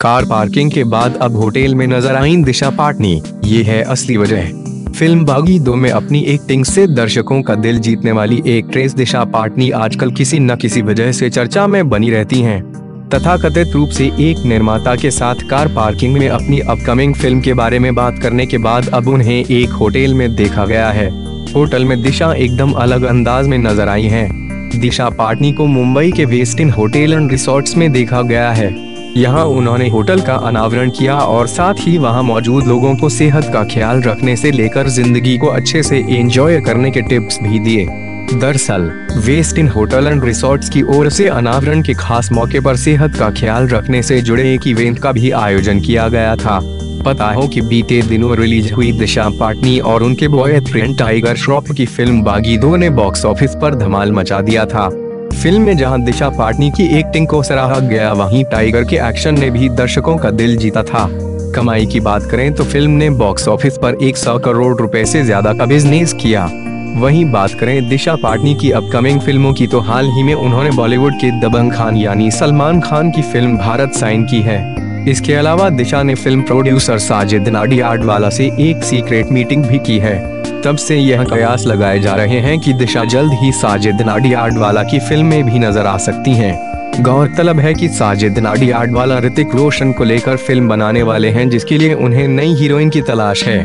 Car parking के बाद अब होटल में नज़र आई दिशा पाटनी। ये है असली वजह। फ़िल्म बागी दो में अपनी एक्टिंग से दर्शकों का दिल जीतने वाली एक्ट्रेस दिशा पाटनी आजकल किसी न किसी वजह से चर्चा में बनी रहती हैं। तथा कथित रूप से एक निर्माता के साथ कार पार्किंग में अपनी अपकमिंग फ़िल्म के बारे में बात करने के बाद अब उन्हें एक होटल में देखा गया है। होटल में दिशा एकदम अलग अंदाज में नज़र आई है। दिशा पाटनी को मुंबई के वेस्टिन होटल एंड रिसोर्ट्स में देखा गया है। यहाँ उन्होंने होटल का अनावरण किया और साथ ही वहाँ मौजूद लोगों को सेहत का ख्याल रखने से लेकर ज़िंदगी को अच्छे से एंजॉय करने के टिप्स भी दिए। दरअसल Westin hotel and resorts की ओर से अनावरण के खास मौके पर सेहत का ख्याल रखने से जुड़े एक इवेंट का भी आयोजन किया गया था। पता हो कि बीते दिनों रिलीज़ हुई दिशा पाटनी और उनके बॉयफ्रेंड टाइगर श्रॉफ की फ़िल्म बागी दो ने बॉक्स ऑफ़िस पर धमाल मचा दिया था। फ़िल्म में जहाँ दिशा पाटनी की एक्टिंग को सराहा गया, वहीं टाइगर के एक्शन ने भी दर्शकों का दिल जीता था। कमाई की बात करें तो फ़िल्म ने बॉक्स ऑफ़िस पर 100 करोड़ रुपए से ज़्यादा का बिज़नेस किया। वहीं बात करें दिशा पाटनी की अपकमिंग फ़िल्मों की तो हाल ही में उन्होंने बॉलीवुड के दबंग खान यानी सलमान खान की फ़िल्म भारत साइन की है। इसके अलावा दिशा ने फ़िल्म प्रोड्यूसर साजिद नाडियाडवाला से एक सीक्रेट मीटिंग भी की है। तब से यह कयास लगाए जा रहे हैं कि दिशा जल्द ही साजिद नाडियाडवाला की फ़िल्म में भी नज़र आ सकती हैं। गौरतलब है कि साजिद नाडियाडवाला ऋतिक रोशन को लेकर फ़िल्म बनाने वाले हैं, जिसके लिए उन्हें नई हीरोइन की तलाश है